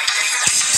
my day.